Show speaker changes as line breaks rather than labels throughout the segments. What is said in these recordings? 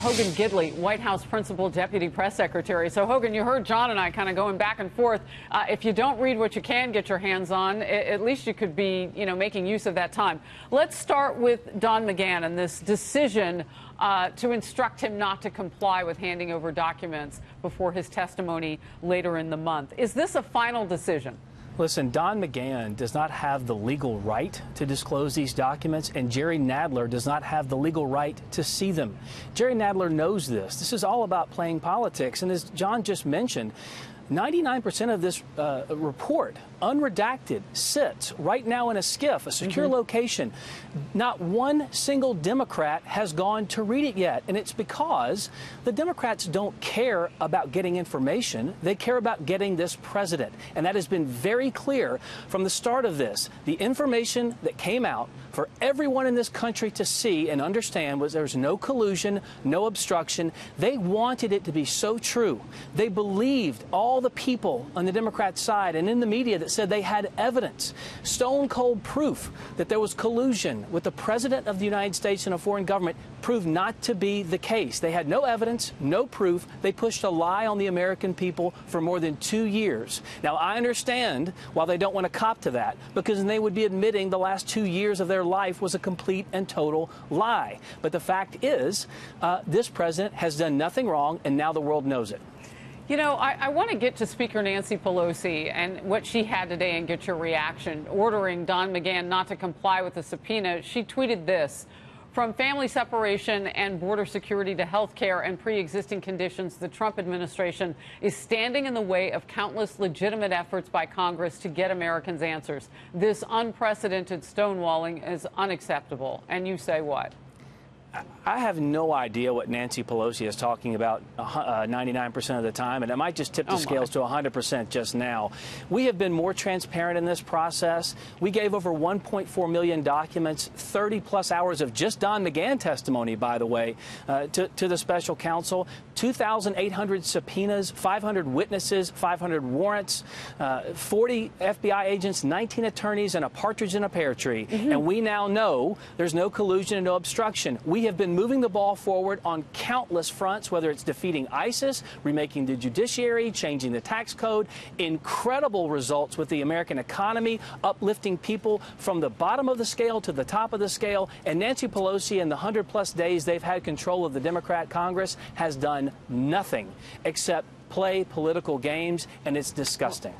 Hogan Gidley, White House Principal Deputy Press Secretary. So, Hogan, you heard John and I kind of going back and forth. Uh, if you don't read what you can get your hands on, at least you could be, you know, making use of that time. Let's start with Don McGahn and this decision uh, to instruct him not to comply with handing over documents before his testimony later in the month. Is this a final decision?
Listen, Don McGahn does not have the legal right to disclose these documents, and Jerry Nadler does not have the legal right to see them. Jerry Nadler knows this. This is all about playing politics. And as John just mentioned, 99% of this uh, report, unredacted, sits right now in a SCIF, a secure mm -hmm. location. Not one single Democrat has gone to read it yet. And it's because the Democrats don't care about getting information. They care about getting this president. And that has been very clear from the start of this. The information that came out for everyone in this country to see and understand was there was no collusion, no obstruction. They wanted it to be so true. They believed all the people on the Democrat side and in the media that said they had evidence, stone cold proof that there was collusion with the President of the United States and a foreign government proved not to be the case. They had no evidence, no proof. They pushed a lie on the American people for more than two years. Now, I understand why they don't want to cop to that, because they would be admitting the last two years of their life was a complete and total lie. But the fact is, uh, this president has done nothing wrong, and now the world knows it.
You know, I, I want to get to Speaker Nancy Pelosi and what she had today and get your reaction, ordering Don McGahn not to comply with the subpoena. She tweeted this. From family separation and border security to health care and pre existing conditions, the Trump administration is standing in the way of countless legitimate efforts by Congress to get Americans answers. This unprecedented stonewalling is unacceptable. And you say what?
I have no idea what Nancy Pelosi is talking about 99% uh, of the time, and it might just tip the oh scales to 100% just now. We have been more transparent in this process. We gave over 1.4 million documents, 30 plus hours of just Don McGahn testimony, by the way, uh, to, to the special counsel, 2,800 subpoenas, 500 witnesses, 500 warrants, uh, 40 FBI agents, 19 attorneys, and a partridge in a pear tree. Mm -hmm. And we now know there's no collusion and no obstruction. We we have been moving the ball forward on countless fronts, whether it's defeating ISIS, remaking the judiciary, changing the tax code, incredible results with the American economy, uplifting people from the bottom of the scale to the top of the scale. And Nancy Pelosi, in the 100 plus days they've had control of the Democrat Congress, has done nothing except play political games, and it's disgusting.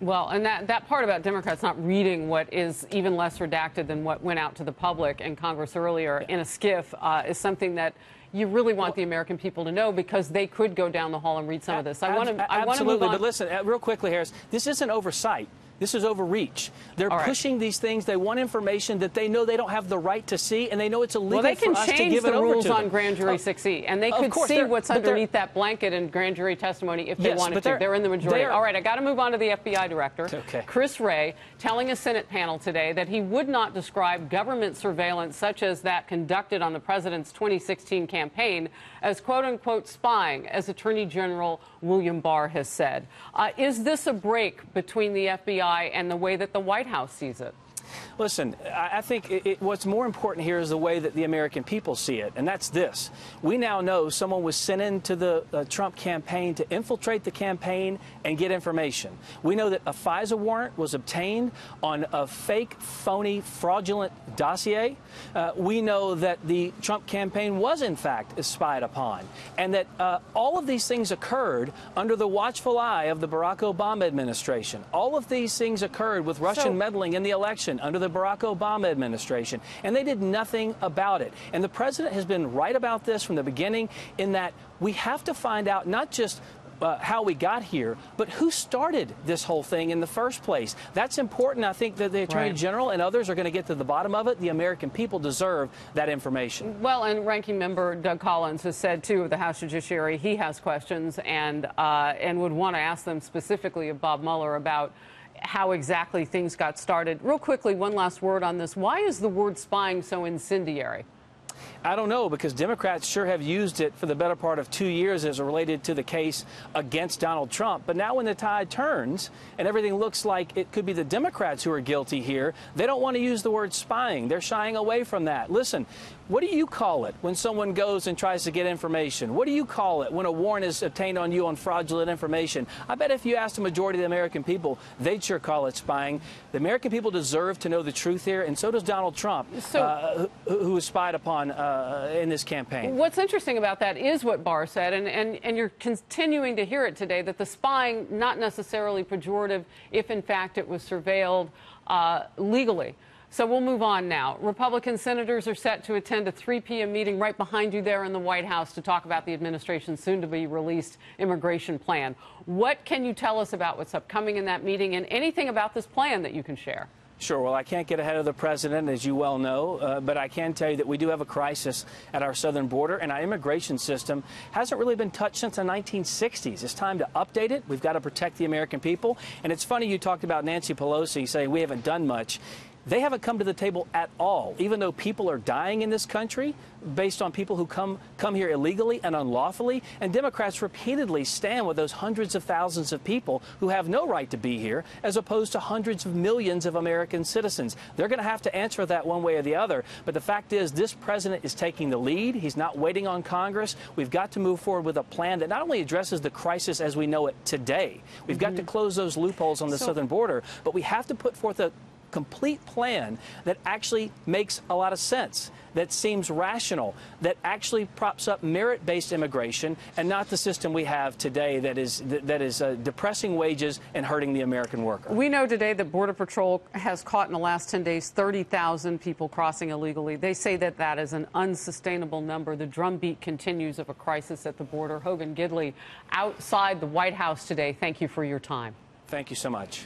Well, and that, that part about Democrats not reading what is even less redacted than what went out to the public in Congress earlier yeah. in a SCIF uh, is something that you really want well, the American people to know because they could go down the hall and read some of this. I want to.
I
want move on.
But listen, uh, real quickly, Harris. This isn't oversight. This is overreach. They're right. pushing these things. They want information that they know they don't have the right to see, and they know it's illegal
well, they can
for us
change
to give
the
it over
rules
to
on grand jury 6E, and they could see what's underneath that blanket in grand jury testimony if they
yes,
wanted to.
They're,
they're, in the majority. All right, I got to move on to the FBI director,
okay.
Chris Wray, telling a Senate panel today that he would not describe government surveillance such as that conducted on the president's 2016 campaign as quote unquote spying, as Attorney General William Barr has said. Uh, is this a break between the FBI and the way that the White House sees it?
Listen, I think it, it, what's more important here is the way that the American people see it, and that's this. We now know someone was sent into the uh, Trump campaign to infiltrate the campaign and get information. We know that a FISA warrant was obtained on a fake, phony, fraudulent dossier. Uh, we know that the Trump campaign was, in fact, spied upon, and that uh, all of these things occurred under the watchful eye of the Barack Obama administration. All of these things occurred with Russian so, meddling in the election under the Barack Obama administration, and they did nothing about it. And the president has been right about this from the beginning in that we have to find out not just uh, how we got here, but who started this whole thing in the first place. That's important. I think that the Attorney right. General and others are going to get to the bottom of it. The American people deserve that information.
Well, and Ranking Member Doug Collins has said, too, of the House Judiciary, he has questions and, uh, and would want to ask them specifically of Bob Mueller about how exactly things got started. Real quickly, one last word on this. Why is the word spying so incendiary?
I don't know because Democrats sure have used it for the better part of two years as related to the case against Donald Trump. But now, when the tide turns and everything looks like it could be the Democrats who are guilty here, they don't want to use the word spying. They're shying away from that. Listen, what do you call it when someone goes and tries to get information? What do you call it when a warrant is obtained on you on fraudulent information? I bet if you asked the majority of the American people, they'd sure call it spying. The American people deserve to know the truth here, and so does Donald Trump,
So-
uh, who, who was spied upon uh, in this campaign.
What's interesting about that is what Barr said, and, and, and you're continuing to hear it today that the spying, not necessarily pejorative if in fact it was surveilled uh, legally. So we'll move on now. Republican senators are set to attend a 3 p.m. meeting right behind you there in the White House to talk about the administration's soon to be released immigration plan. What can you tell us about what's upcoming in that meeting and anything about this plan that you can share?
Sure. Well, I can't get ahead of the president, as you well know, uh, but I can tell you that we do have a crisis at our southern border, and our immigration system hasn't really been touched since the 1960s. It's time to update it. We've got to protect the American people. And it's funny you talked about Nancy Pelosi saying we haven't done much. They haven't come to the table at all, even though people are dying in this country based on people who come come here illegally and unlawfully. And Democrats repeatedly stand with those hundreds of thousands of people who have no right to be here, as opposed to hundreds of millions of American citizens. They're going to have to answer that one way or the other. But the fact is, this president is taking the lead. He's not waiting on Congress. We've got to move forward with a plan that not only addresses the crisis as we know it today, we've got to mm-hmm. close those loopholes on the
So-
southern border, but we have to put forth a complete plan that actually makes a lot of sense, that seems rational, that actually props up merit-based immigration and not the system we have today that is that, that is uh, depressing wages and hurting the American worker.
We know today that Border Patrol has caught in the last 10 days 30,000 people crossing illegally. They say that that is an unsustainable number. The drumbeat continues of a crisis at the border. Hogan Gidley outside the White House today. Thank you for your time.
Thank you so much.